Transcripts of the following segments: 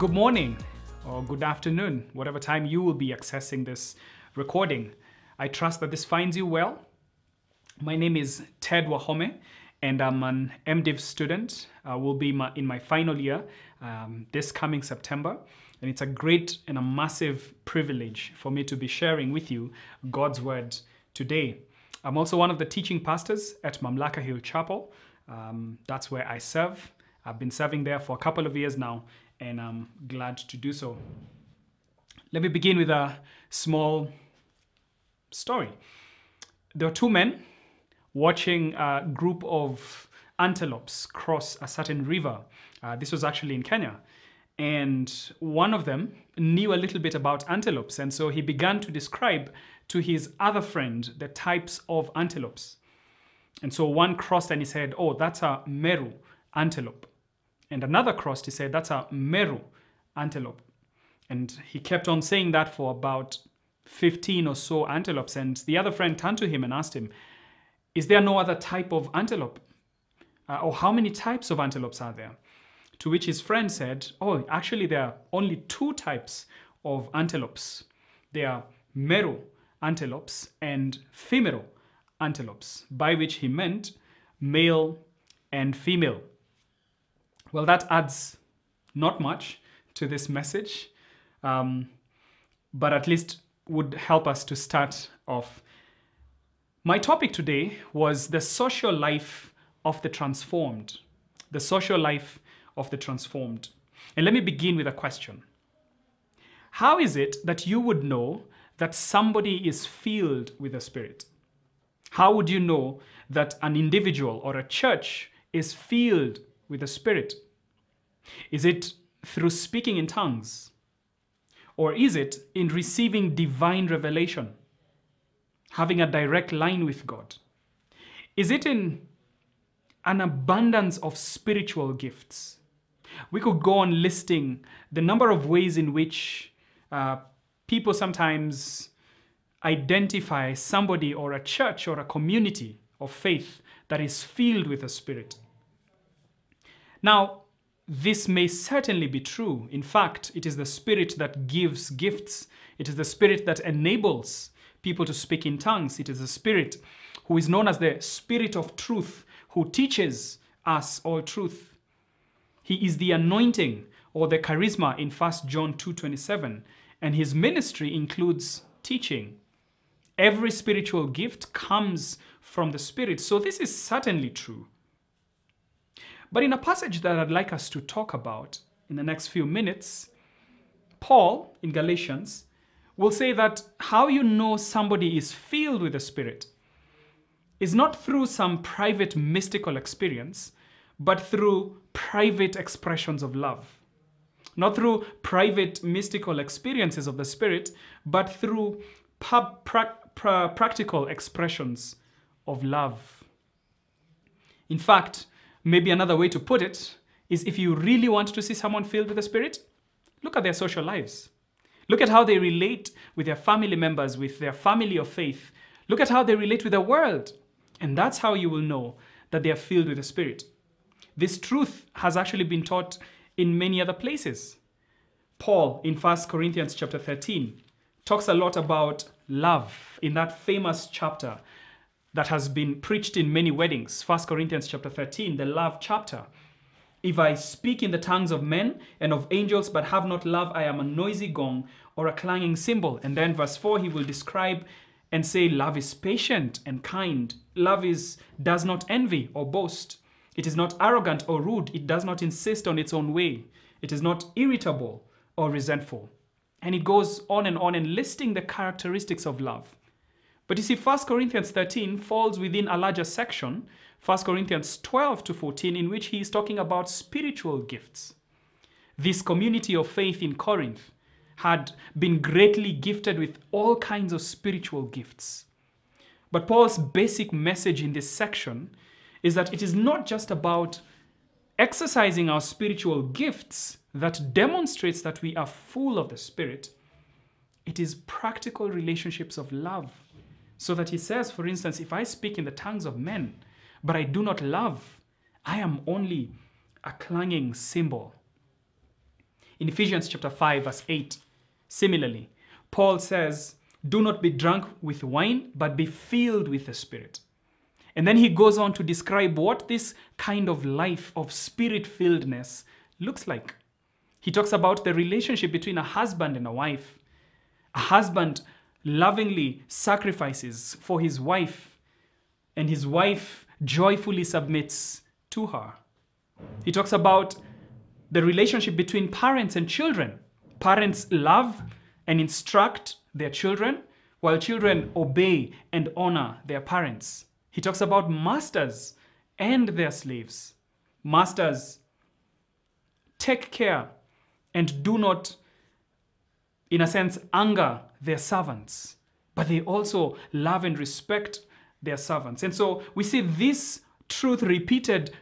Good morning or good afternoon, whatever time you will be accessing this recording. I trust that this finds you well. My name is Ted Wahome, and I'm an MDiv student. I will be my, in my final year um, this coming September. And it's a great and a massive privilege for me to be sharing with you God's Word today. I'm also one of the teaching pastors at Mamlaka Hill Chapel. Um, that's where I serve. I've been serving there for a couple of years now, and I'm glad to do so. Let me begin with a small story. There were two men watching a group of antelopes cross a certain river. Uh, this was actually in Kenya. And one of them knew a little bit about antelopes, and so he began to describe to his other friend the types of antelopes. And so one crossed and he said, Oh, that's a Meru antelope. And another crossed, he said, That's a Meru antelope. And he kept on saying that for about 15 or so antelopes. And the other friend turned to him and asked him, Is there no other type of antelope? Uh, or how many types of antelopes are there? To which his friend said, Oh, actually, there are only two types of antelopes. They are Meru antelopes and female antelopes, by which he meant male and female. Well, that adds not much to this message, um, but at least would help us to start off. My topic today was the social life of the transformed. The social life of the transformed. And let me begin with a question How is it that you would know that somebody is filled with the Spirit? How would you know that an individual or a church is filled with the Spirit? Is it through speaking in tongues? Or is it in receiving divine revelation? Having a direct line with God? Is it in an abundance of spiritual gifts? We could go on listing the number of ways in which uh, people sometimes identify somebody or a church or a community of faith that is filled with the Spirit. Now, this may certainly be true. In fact, it is the Spirit that gives gifts, it is the Spirit that enables people to speak in tongues, it is the Spirit who is known as the Spirit of truth, who teaches us all truth. He is the anointing or the charisma in 1 John 2:27 and his ministry includes teaching. Every spiritual gift comes from the Spirit. So this is certainly true. But in a passage that I'd like us to talk about in the next few minutes, Paul in Galatians will say that how you know somebody is filled with the Spirit is not through some private mystical experience, but through private expressions of love. Not through private mystical experiences of the Spirit, but through pra- pra- practical expressions of love. In fact, maybe another way to put it is if you really want to see someone filled with the Spirit, look at their social lives. Look at how they relate with their family members, with their family of faith. Look at how they relate with the world. And that's how you will know that they are filled with the Spirit. This truth has actually been taught in many other places. Paul in 1 Corinthians chapter 13 talks a lot about love in that famous chapter that has been preached in many weddings. 1 corinthians chapter 13 the love chapter. If i speak in the tongues of men and of angels but have not love i am a noisy gong or a clanging cymbal. And then verse 4 he will describe and say love is patient and kind. Love is does not envy or boast. It is not arrogant or rude. It does not insist on its own way. It is not irritable or resentful. And it goes on and on and listing the characteristics of love. But you see, 1 Corinthians 13 falls within a larger section, 1 Corinthians 12 to 14, in which he is talking about spiritual gifts. This community of faith in Corinth had been greatly gifted with all kinds of spiritual gifts. But Paul's basic message in this section is that it is not just about exercising our spiritual gifts that demonstrates that we are full of the Spirit, it is practical relationships of love. So that he says, for instance, if I speak in the tongues of men, but I do not love, I am only a clanging cymbal. In Ephesians chapter 5 verse 8, similarly, Paul says, "Do not be drunk with wine, but be filled with the Spirit." And then he goes on to describe what this kind of life of spirit-filledness looks like. He talks about the relationship between a husband and a wife. A husband lovingly sacrifices for his wife, and his wife joyfully submits to her. He talks about the relationship between parents and children. Parents love and instruct their children, while children obey and honor their parents. He talks about masters and their slaves. Masters take care and do not, in a sense, anger their servants, but they also love and respect their servants. And so we see this truth repeated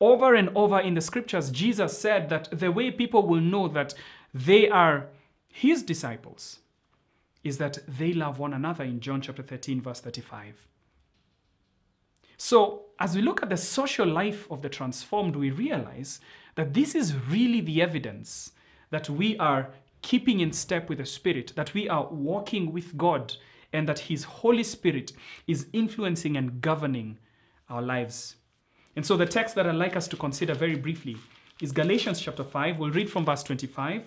over and over in the scriptures. Jesus said that the way people will know that they are his disciples is that they love one another in John chapter 13, verse 35. So, as we look at the social life of the transformed, we realize that this is really the evidence that we are keeping in step with the Spirit, that we are walking with God, and that His Holy Spirit is influencing and governing our lives. And so, the text that I'd like us to consider very briefly is Galatians chapter 5. We'll read from verse 25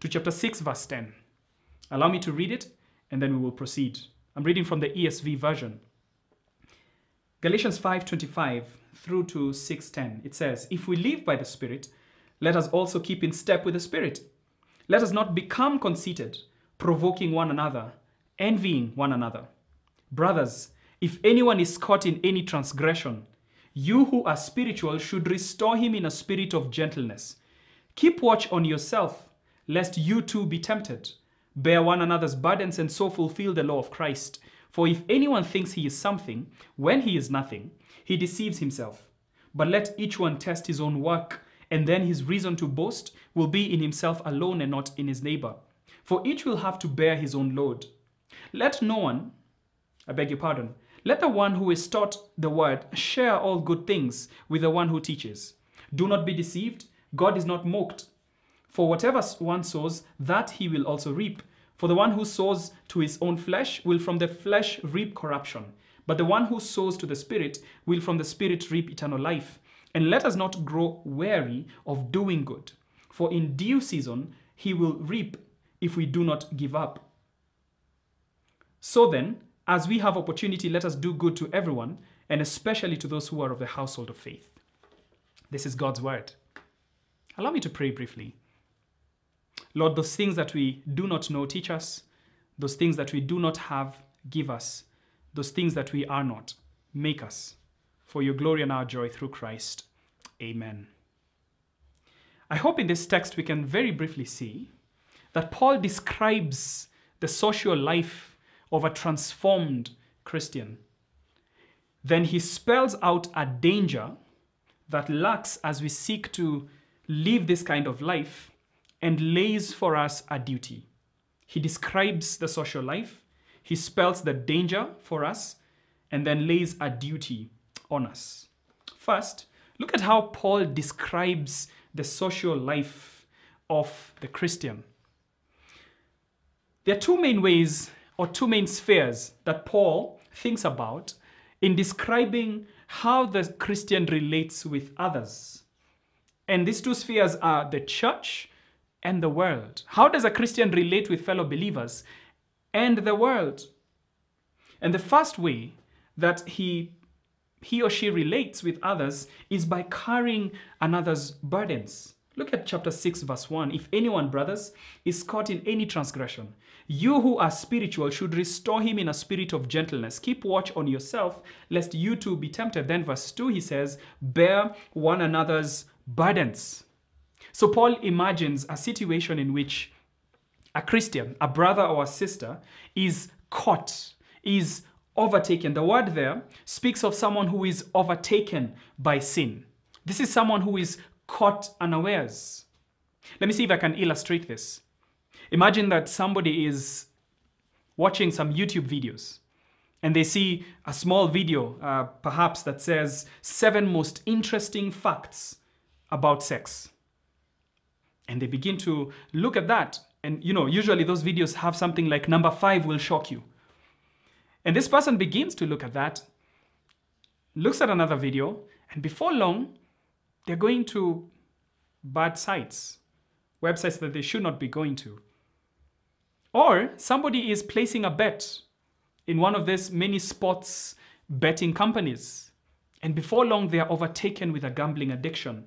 to chapter 6, verse 10. Allow me to read it, and then we will proceed. I'm reading from the ESV version. Galatians 5:25 through to 6:10. It says, "If we live by the Spirit, let us also keep in step with the Spirit. Let us not become conceited, provoking one another, envying one another. Brothers, if anyone is caught in any transgression, you who are spiritual should restore him in a spirit of gentleness. Keep watch on yourself, lest you too be tempted. Bear one another's burdens and so fulfill the law of Christ. For if anyone thinks he is something when he is nothing, he deceives himself. But let each one test his own work, and then his reason to boast will be in himself alone and not in his neighbor. For each will have to bear his own load. Let no one, I beg your pardon, let the one who is taught the word share all good things with the one who teaches. Do not be deceived, God is not mocked. For whatever one sows, that he will also reap. For the one who sows to his own flesh will from the flesh reap corruption, but the one who sows to the Spirit will from the Spirit reap eternal life. And let us not grow weary of doing good, for in due season he will reap if we do not give up. So then, as we have opportunity, let us do good to everyone, and especially to those who are of the household of faith. This is God's word. Allow me to pray briefly. Lord, those things that we do not know, teach us. Those things that we do not have, give us. Those things that we are not, make us. For your glory and our joy through Christ. Amen. I hope in this text we can very briefly see that Paul describes the social life of a transformed Christian. Then he spells out a danger that lurks as we seek to live this kind of life and lays for us a duty. He describes the social life, he spells the danger for us, and then lays a duty on us. First, look at how Paul describes the social life of the Christian. There are two main ways or two main spheres that Paul thinks about in describing how the Christian relates with others. And these two spheres are the church and the world. How does a Christian relate with fellow believers and the world? And the first way that he he or she relates with others is by carrying another's burdens. Look at chapter 6, verse 1. If anyone, brothers, is caught in any transgression, you who are spiritual should restore him in a spirit of gentleness. Keep watch on yourself, lest you too be tempted. Then, verse 2, he says, Bear one another's burdens. So, Paul imagines a situation in which a Christian, a brother or a sister, is caught, is overtaken. The word there speaks of someone who is overtaken by sin. This is someone who is caught unawares. Let me see if I can illustrate this. Imagine that somebody is watching some YouTube videos and they see a small video, uh, perhaps, that says seven most interesting facts about sex. And they begin to look at that. And you know, usually those videos have something like number five will shock you. And this person begins to look at that, looks at another video, and before long, they're going to bad sites, websites that they should not be going to. Or somebody is placing a bet in one of these many sports betting companies, and before long, they are overtaken with a gambling addiction.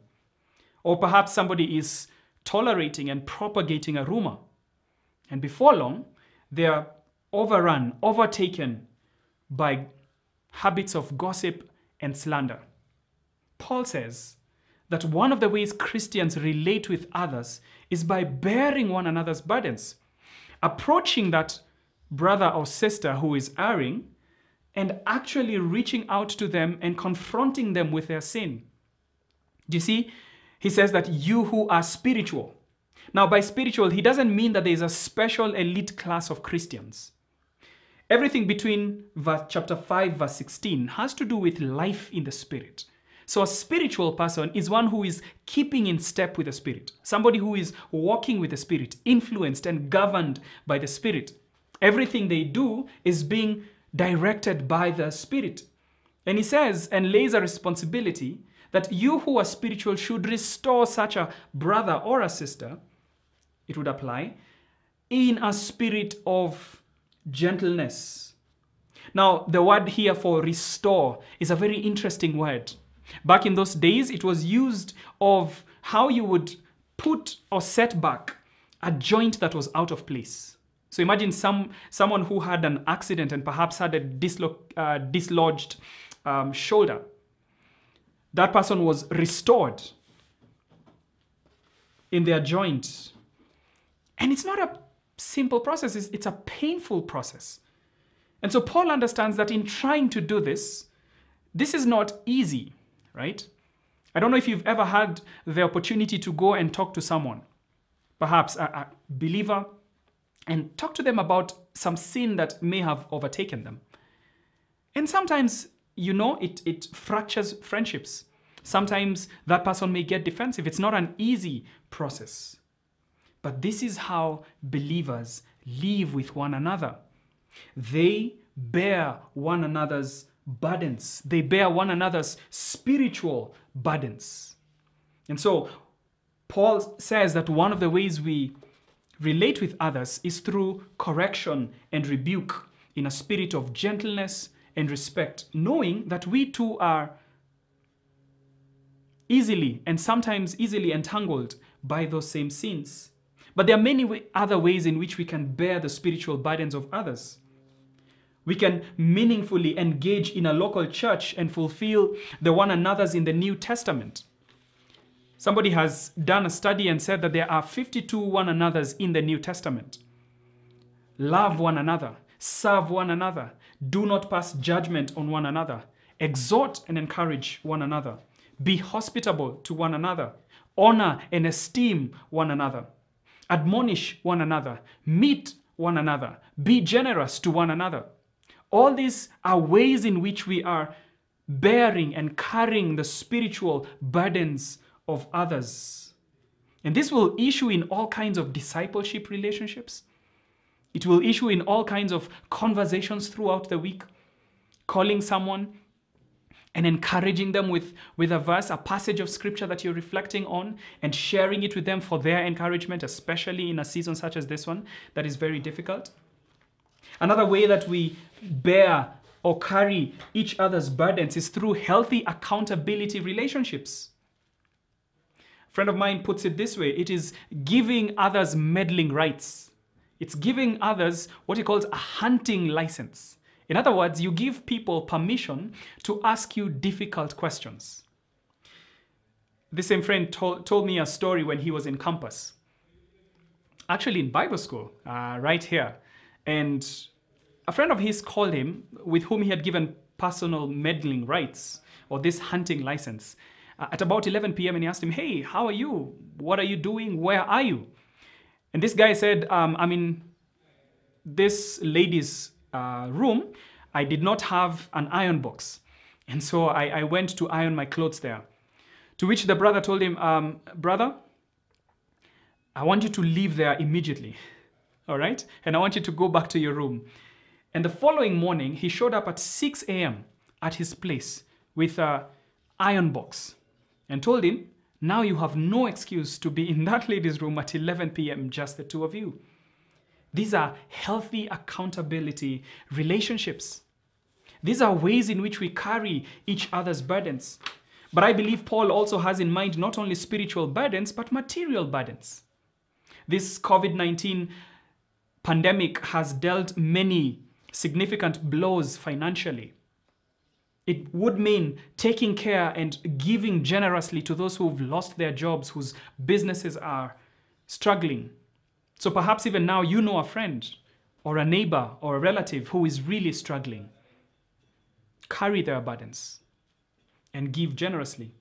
Or perhaps somebody is tolerating and propagating a rumor, and before long, they are overrun, overtaken by habits of gossip and slander. Paul says that one of the ways Christians relate with others is by bearing one another's burdens, approaching that brother or sister who is erring and actually reaching out to them and confronting them with their sin. Do you see? He says that you who are spiritual. Now, by spiritual, he doesn't mean that there is a special elite class of Christians. Everything between verse, chapter 5, verse 16 has to do with life in the spirit. So, a spiritual person is one who is keeping in step with the Spirit, somebody who is walking with the Spirit, influenced and governed by the Spirit. Everything they do is being directed by the Spirit. And he says, and lays a responsibility that you who are spiritual should restore such a brother or a sister, it would apply, in a spirit of gentleness. Now, the word here for restore is a very interesting word. Back in those days, it was used of how you would put or set back a joint that was out of place. So imagine some someone who had an accident and perhaps had a dislo- uh, dislodged um, shoulder. That person was restored in their joint. And it's not a simple process, it's, a painful process. And so Paul understands that in trying to do this, this is not easy right? I don't know if you've ever had the opportunity to go and talk to someone, perhaps a, a believer, and talk to them about some sin that may have overtaken them. And sometimes, you know, it, it fractures friendships. Sometimes that person may get defensive. It's not an easy process. But this is how believers live with one another. They bear one another's burdens. They bear one another's spiritual burdens. And so, Paul says that one of the ways we relate with others is through correction and rebuke in a spirit of gentleness and respect, knowing that we too are easily and sometimes easily entangled by those same sins. But there are many other ways in which we can bear the spiritual burdens of others. We can meaningfully engage in a local church and fulfill the one another's in the New Testament. Somebody has done a study and said that there are 52 one another's in the New Testament. Love one another, serve one another, do not pass judgment on one another, exhort and encourage one another, be hospitable to one another, honor and esteem one another, admonish one another, meet one another, be generous to one another. All these are ways in which we are bearing and carrying the spiritual burdens of others. And this will issue in all kinds of discipleship relationships. It will issue in all kinds of conversations throughout the week, calling someone and encouraging them with, with a verse, a passage of scripture that you're reflecting on, and sharing it with them for their encouragement, especially in a season such as this one that is very difficult. Another way that we bear or carry each other's burdens is through healthy accountability relationships. A friend of mine puts it this way it is giving others meddling rights. It's giving others what he calls a hunting license. In other words, you give people permission to ask you difficult questions. This same friend told, told me a story when he was in campus, actually in Bible school, uh, right here. And a friend of his called him, with whom he had given personal meddling rights or this hunting license, uh, at about 11 p.m. and he asked him, Hey, how are you? What are you doing? Where are you? And this guy said, um, I'm in this lady's uh, room. I did not have an iron box. And so I, I, went to iron my clothes there. To which the brother told him, um, Brother, I want you to leave there immediately. All right? And I want you to go back to your room. And the following morning, he showed up at 6 a.m. at his place with a iron box and told him, Now you have no excuse to be in that lady's room at 11 p.m., just the two of you. These are healthy accountability relationships. These are ways in which we carry each other's burdens. But I believe Paul also has in mind not only spiritual burdens, but material burdens. This COVID 19 pandemic has dealt many significant blows financially. It would mean taking care and giving generously to those who've lost their jobs, whose businesses are struggling. So perhaps even now you know a friend or a neighbor or a relative who is really struggling. Carry their burdens and give generously.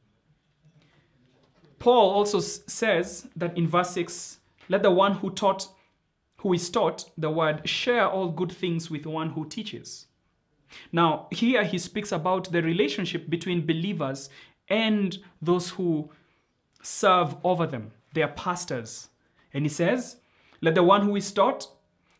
Paul also says that in verse 6 let the one who taught who is taught the word share all good things with one who teaches. Now, here he speaks about the relationship between believers and those who serve over them, their pastors. And he says, Let the one who is taught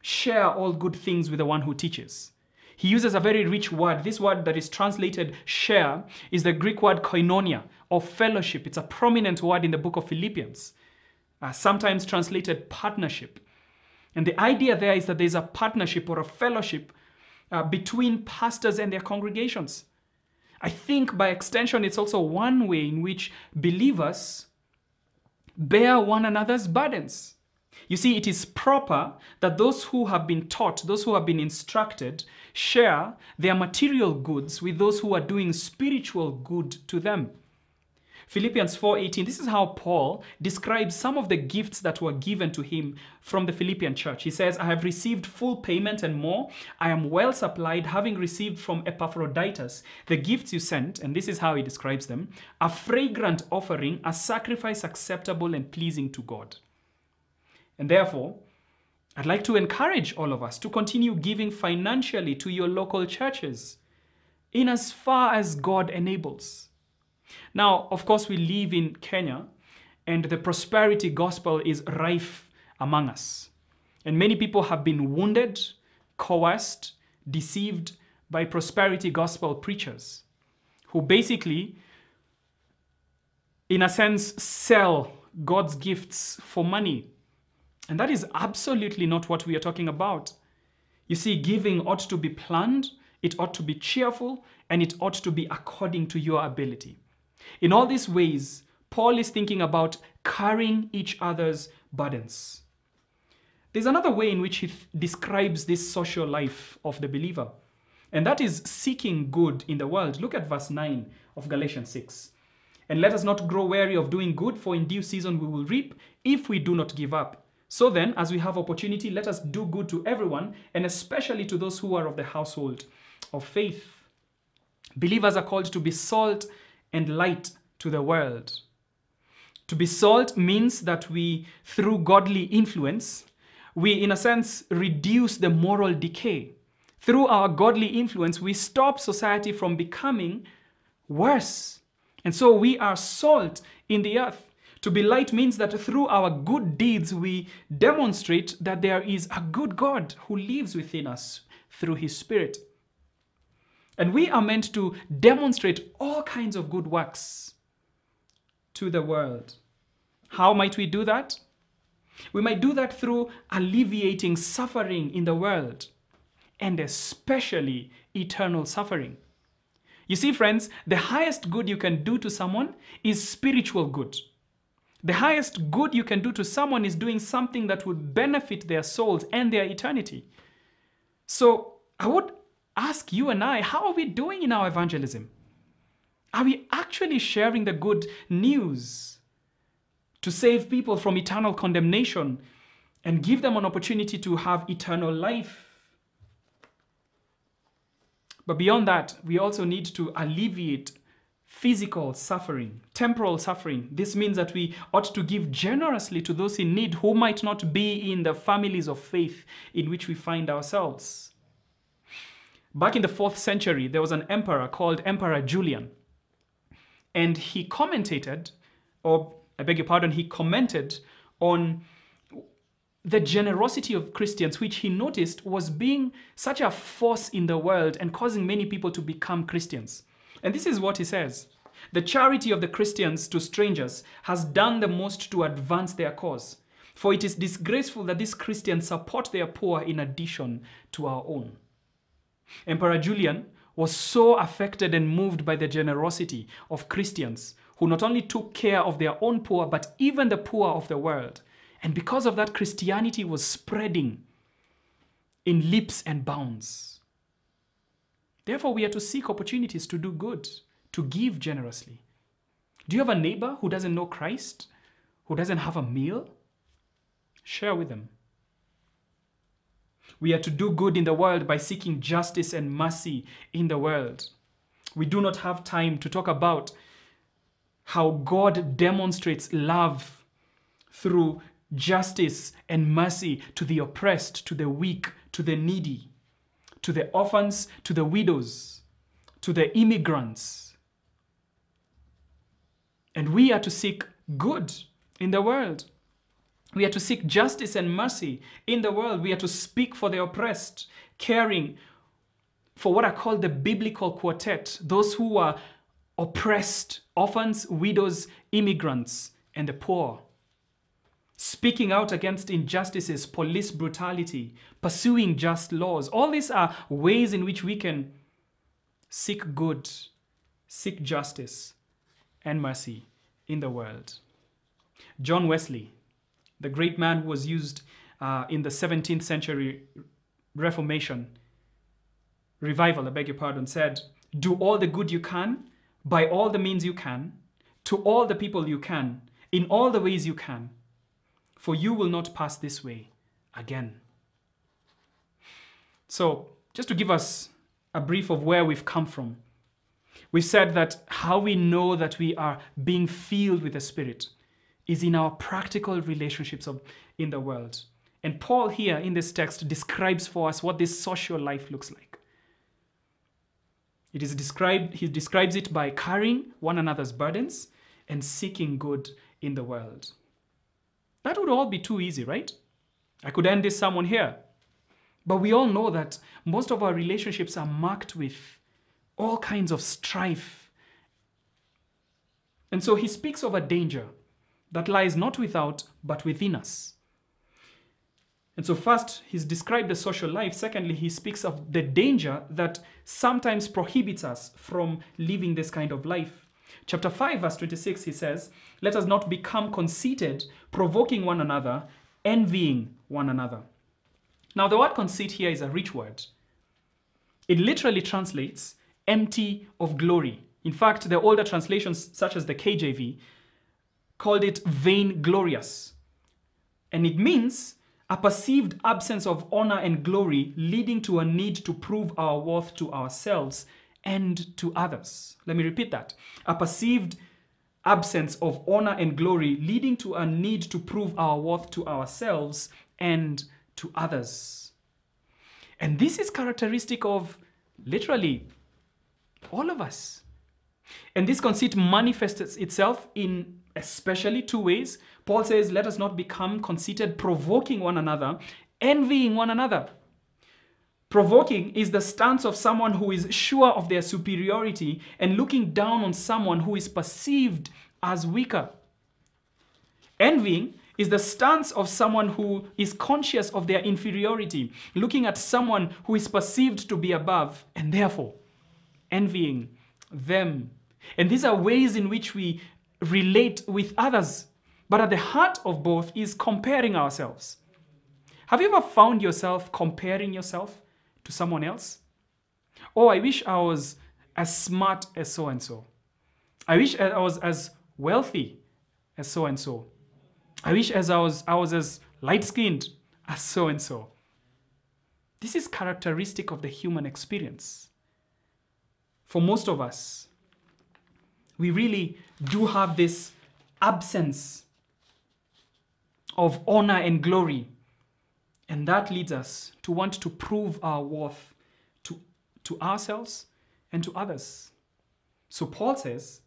share all good things with the one who teaches. He uses a very rich word. This word that is translated share is the Greek word koinonia or fellowship. It's a prominent word in the book of Philippians, uh, sometimes translated partnership. And the idea there is that there's a partnership or a fellowship uh, between pastors and their congregations. I think by extension, it's also one way in which believers bear one another's burdens. You see, it is proper that those who have been taught, those who have been instructed, share their material goods with those who are doing spiritual good to them. Philippians 4:18 this is how Paul describes some of the gifts that were given to him from the Philippian church. He says, "I have received full payment and more. I am well supplied having received from Epaphroditus the gifts you sent." And this is how he describes them, "a fragrant offering, a sacrifice acceptable and pleasing to God." And therefore, I'd like to encourage all of us to continue giving financially to your local churches in as far as God enables. Now, of course, we live in Kenya and the prosperity gospel is rife among us. And many people have been wounded, coerced, deceived by prosperity gospel preachers who basically, in a sense, sell God's gifts for money. And that is absolutely not what we are talking about. You see, giving ought to be planned, it ought to be cheerful, and it ought to be according to your ability. In all these ways, Paul is thinking about carrying each other's burdens. There's another way in which he describes this social life of the believer, and that is seeking good in the world. Look at verse 9 of Galatians 6. And let us not grow weary of doing good, for in due season we will reap if we do not give up. So then, as we have opportunity, let us do good to everyone, and especially to those who are of the household of faith. Believers are called to be salt and light to the world. To be salt means that we, through godly influence, we, in a sense, reduce the moral decay. Through our godly influence, we stop society from becoming worse. And so we are salt in the earth. To be light means that through our good deeds, we demonstrate that there is a good God who lives within us through his Spirit. And we are meant to demonstrate all kinds of good works to the world. How might we do that? We might do that through alleviating suffering in the world, and especially eternal suffering. You see, friends, the highest good you can do to someone is spiritual good. The highest good you can do to someone is doing something that would benefit their souls and their eternity. So I would ask you and I, how are we doing in our evangelism? Are we actually sharing the good news to save people from eternal condemnation and give them an opportunity to have eternal life? But beyond that, we also need to alleviate physical suffering, temporal suffering. This means that we ought to give generously to those in need who might not be in the families of faith in which we find ourselves. Back in the fourth century, there was an emperor called Emperor Julian. And he commentated, or I beg your pardon, he commented on the generosity of Christians, which he noticed was being such a force in the world and causing many people to become Christians. And this is what he says The charity of the Christians to strangers has done the most to advance their cause. For it is disgraceful that these Christians support their poor in addition to our own. Emperor Julian was so affected and moved by the generosity of Christians who not only took care of their own poor, but even the poor of the world. And because of that, Christianity was spreading in leaps and bounds. Therefore, we are to seek opportunities to do good, to give generously. Do you have a neighbor who doesn't know Christ, who doesn't have a meal? Share with them. We are to do good in the world by seeking justice and mercy in the world. We do not have time to talk about how God demonstrates love through justice and mercy to the oppressed, to the weak, to the needy, to the orphans, to the widows, to the immigrants. And we are to seek good in the world. We are to seek justice and mercy in the world. We are to speak for the oppressed, caring for what are called the biblical quartet those who are oppressed, orphans, widows, immigrants, and the poor. Speaking out against injustices, police brutality, pursuing just laws. All these are ways in which we can seek good, seek justice and mercy in the world. John Wesley, the great man who was used uh, in the 17th century Reformation, revival, I beg your pardon, said, Do all the good you can, by all the means you can, to all the people you can, in all the ways you can, for you will not pass this way again. So, just to give us a brief of where we've come from, we said that how we know that we are being filled with the Spirit is in our practical relationships of, in the world. And Paul here in this text describes for us what this social life looks like. It is described, he describes it by carrying one another's burdens and seeking good in the world. That would all be too easy, right? I could end this sermon here. But we all know that most of our relationships are marked with all kinds of strife. And so he speaks of a danger that lies not without, but within us. And so, first, he's described the social life. Secondly, he speaks of the danger that sometimes prohibits us from living this kind of life. Chapter 5, verse 26, he says, Let us not become conceited, provoking one another, envying one another. Now, the word conceit here is a rich word. It literally translates empty of glory. In fact, the older translations, such as the KJV, called it vainglorious. And it means a perceived absence of honor and glory leading to a need to prove our worth to ourselves and to others. Let me repeat that. A perceived absence of honor and glory leading to a need to prove our worth to ourselves and to others. And this is characteristic of literally all of us. And this conceit manifests itself in especially two ways. Paul says, Let us not become conceited, provoking one another, envying one another. Provoking is the stance of someone who is sure of their superiority and looking down on someone who is perceived as weaker. Envying is the stance of someone who is conscious of their inferiority, looking at someone who is perceived to be above, and therefore envying them. And these are ways in which we relate with others. But at the heart of both is comparing ourselves. Have you ever found yourself comparing yourself to someone else? Oh, I wish I was as smart as so and so. I wish I was as wealthy as so and so. I wish as I was I was as light-skinned as so and so. This is characteristic of the human experience. For most of us, we really do have this absence of honor and glory. And that leads us to want to prove our worth to, to ourselves and to others. So Paul says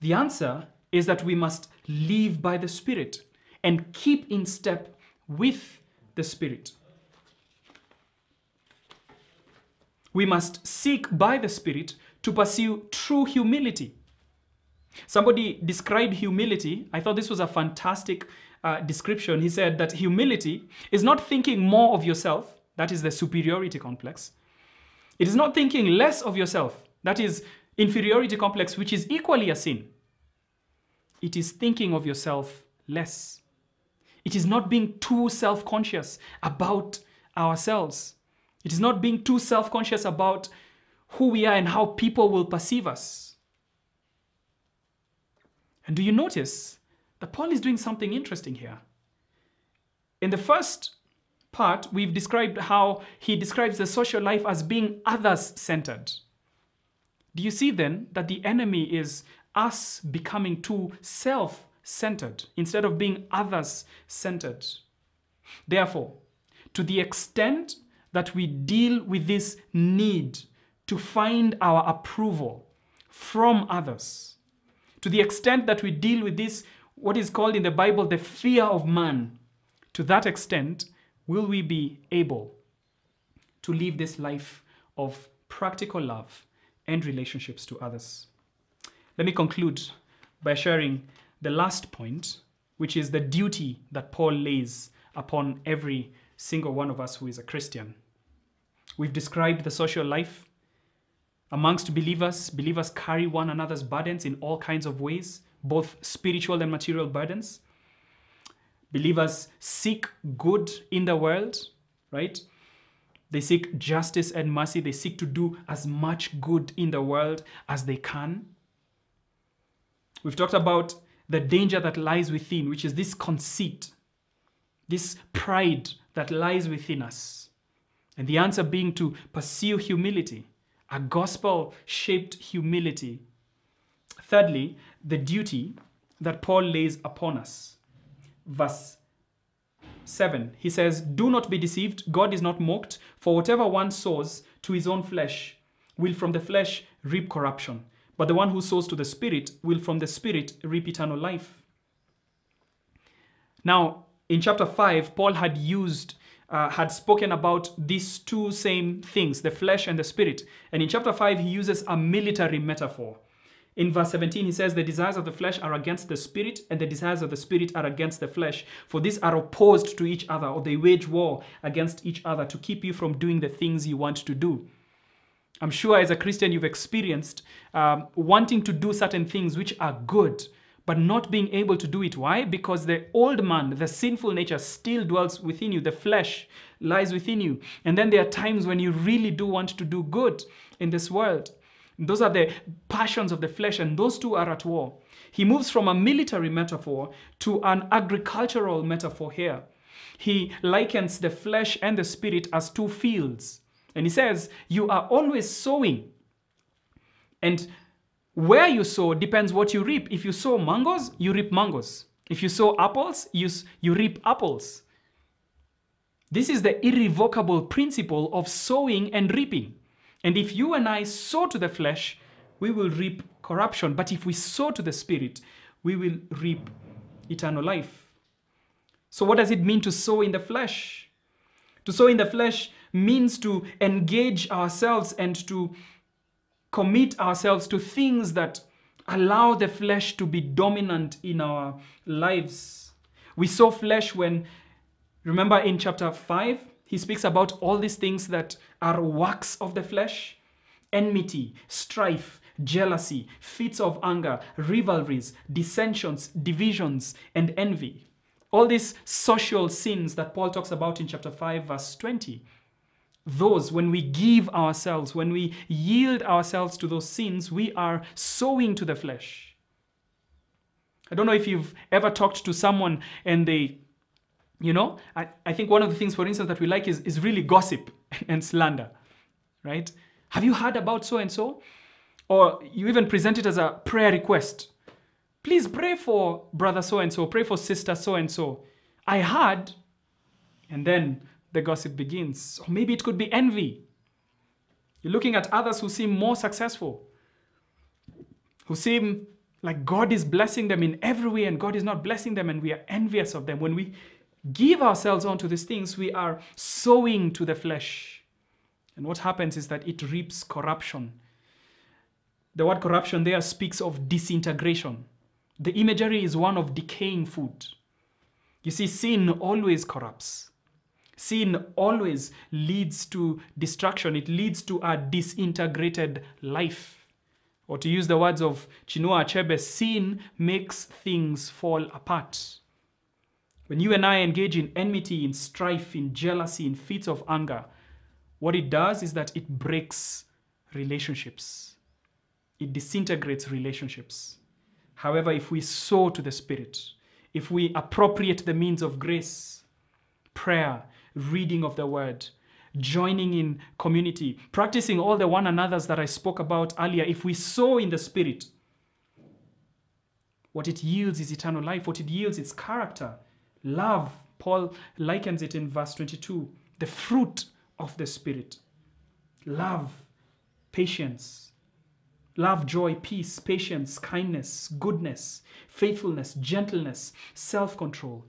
the answer is that we must live by the Spirit and keep in step with the Spirit. We must seek by the Spirit to pursue true humility. Somebody described humility. I thought this was a fantastic uh, description. He said that humility is not thinking more of yourself, that is the superiority complex. It is not thinking less of yourself, that is inferiority complex, which is equally a sin. It is thinking of yourself less. It is not being too self conscious about ourselves. It is not being too self conscious about who we are and how people will perceive us. And do you notice Paul is doing something interesting here? In the first part, we've described how he describes the social life as being others centered. Do you see then that the enemy is us becoming too self centered instead of being others centered? Therefore, to the extent that we deal with this need to find our approval from others, to the extent that we deal with this, what is called in the Bible the fear of man, to that extent, will we be able to live this life of practical love and relationships to others? Let me conclude by sharing the last point, which is the duty that Paul lays upon every single one of us who is a Christian. We've described the social life amongst believers. Believers carry one another's burdens in all kinds of ways, both spiritual and material burdens. Believers seek good in the world, right? They seek justice and mercy. They seek to do as much good in the world as they can. We've talked about the danger that lies within, which is this conceit, this pride that lies within us. And the answer being to pursue humility, a gospel shaped humility. Thirdly, the duty that Paul lays upon us. Verse 7, he says, Do not be deceived, God is not mocked, for whatever one sows to his own flesh will from the flesh reap corruption, but the one who sows to the Spirit will from the Spirit reap eternal life. Now, in chapter 5, Paul had used uh, had spoken about these two same things, the flesh and the spirit. And in chapter 5, he uses a military metaphor. In verse 17, he says, The desires of the flesh are against the spirit, and the desires of the spirit are against the flesh. For these are opposed to each other, or they wage war against each other to keep you from doing the things you want to do. I'm sure as a Christian, you've experienced um, wanting to do certain things which are good, but not being able to do it. Why? Because the old man, the sinful nature, still dwells within you. The flesh lies within you. And then there are times when you really do want to do good in this world. Those are the passions of the flesh, and those two are at war. He moves from a military metaphor to an agricultural metaphor here. He likens the flesh and the spirit as two fields. And he says, You are always sowing. And where you sow depends what you reap. If you sow mangoes, you reap mangoes. If you sow apples, you, you reap apples. This is the irrevocable principle of sowing and reaping. And if you and I sow to the flesh, we will reap corruption. But if we sow to the spirit, we will reap eternal life. So, what does it mean to sow in the flesh? To sow in the flesh means to engage ourselves and to commit ourselves to things that allow the flesh to be dominant in our lives. We saw flesh when, remember in chapter 5, he speaks about all these things that are works of the flesh enmity, strife, jealousy, fits of anger, rivalries, dissensions, divisions, and envy. All these social sins that Paul talks about in chapter 5, verse 20 those, when we give ourselves, when we yield ourselves to those sins, we are sowing to the flesh. I don't know if you've ever talked to someone and they, you know, I, I think one of the things, for instance, that we like is, is really gossip and slander, right? Have you heard about so and so? Or you even present it as a prayer request. Please pray for brother so and so, pray for sister so and so. I heard, and then the gossip begins. Or maybe it could be envy. You're looking at others who seem more successful, who seem like God is blessing them in every way and God is not blessing them and we are envious of them. When we give ourselves onto these things, we are sowing to the flesh. And what happens is that it reaps corruption. The word corruption there speaks of disintegration. The imagery is one of decaying food. You see, sin always corrupts. Sin always leads to destruction. It leads to a disintegrated life. Or to use the words of Chinua Achebe, sin makes things fall apart. When you and I engage in enmity, in strife, in jealousy, in fits of anger, what it does is that it breaks relationships. It disintegrates relationships. However, if we sow to the Spirit, if we appropriate the means of grace, prayer, reading of the word, joining in community, practicing all the one another's that I spoke about earlier, if we sow in the Spirit, what it yields is eternal life. What it yields is character, love. Paul likens it in verse 22 the fruit of the Spirit love, patience, love, joy, peace, patience, kindness, goodness, faithfulness, gentleness, self control.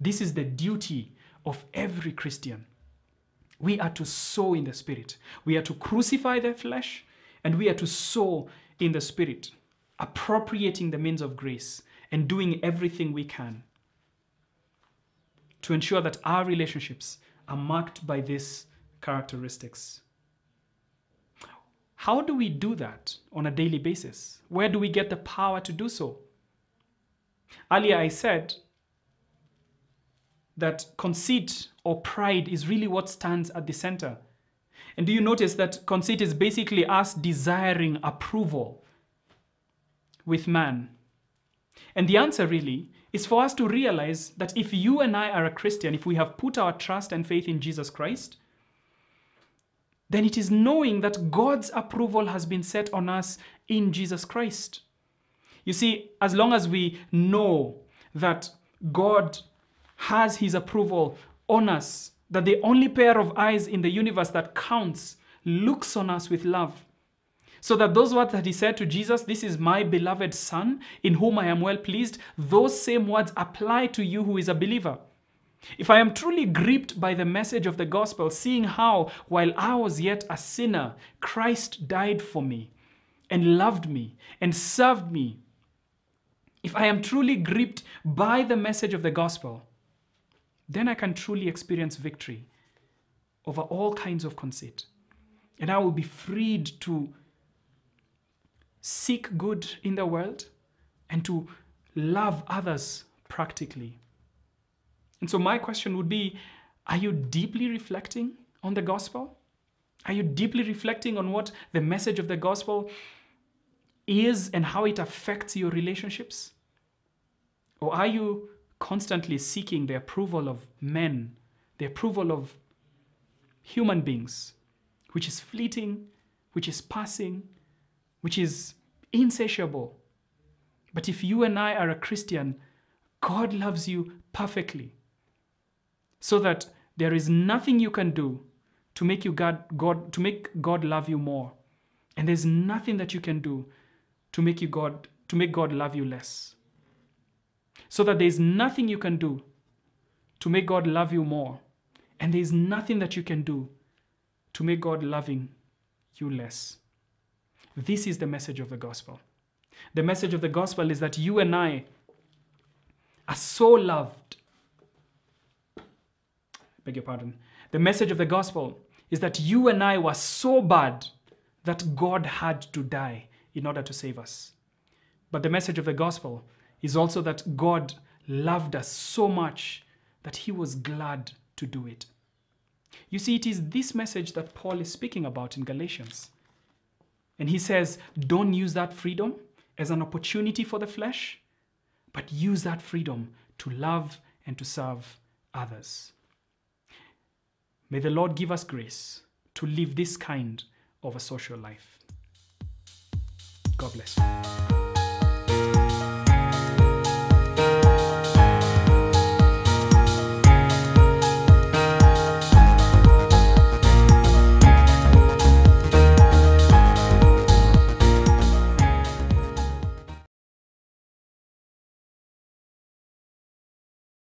This is the duty of every Christian. We are to sow in the Spirit. We are to crucify the flesh and we are to sow in the Spirit, appropriating the means of grace and doing everything we can to ensure that our relationships are marked by these characteristics. How do we do that on a daily basis? Where do we get the power to do so? Earlier, I said that conceit or pride is really what stands at the center. And do you notice that conceit is basically us desiring approval with man? And the answer really is for us to realize that if you and I are a Christian, if we have put our trust and faith in Jesus Christ, then it is knowing that God's approval has been set on us in Jesus Christ. You see, as long as we know that God has his approval on us, that the only pair of eyes in the universe that counts looks on us with love. So that those words that he said to Jesus, This is my beloved Son, in whom I am well pleased, those same words apply to you who is a believer. If I am truly gripped by the message of the gospel, seeing how, while I was yet a sinner, Christ died for me and loved me and served me, if I am truly gripped by the message of the gospel, then I can truly experience victory over all kinds of conceit. And I will be freed to seek good in the world and to love others practically. And so, my question would be Are you deeply reflecting on the gospel? Are you deeply reflecting on what the message of the gospel is and how it affects your relationships? Or are you constantly seeking the approval of men, the approval of human beings, which is fleeting, which is passing, which is insatiable. But if you and I are a Christian, God loves you perfectly. So that there is nothing you can do to make you God, God to make God love you more. And there's nothing that you can do to make you God to make God love you less so that there's nothing you can do to make God love you more. And there's nothing that you can do to make God loving you less. This is the message of the gospel. The message of the gospel is that you and I are so loved. Beg your pardon. The message of the gospel is that you and I were so bad that God had to die in order to save us. But the message of the gospel is also that God loved us so much that he was glad to do it. You see, it is this message that Paul is speaking about in Galatians. And he says, don't use that freedom as an opportunity for the flesh, but use that freedom to love and to serve others. May the Lord give us grace to live this kind of a social life. God bless you.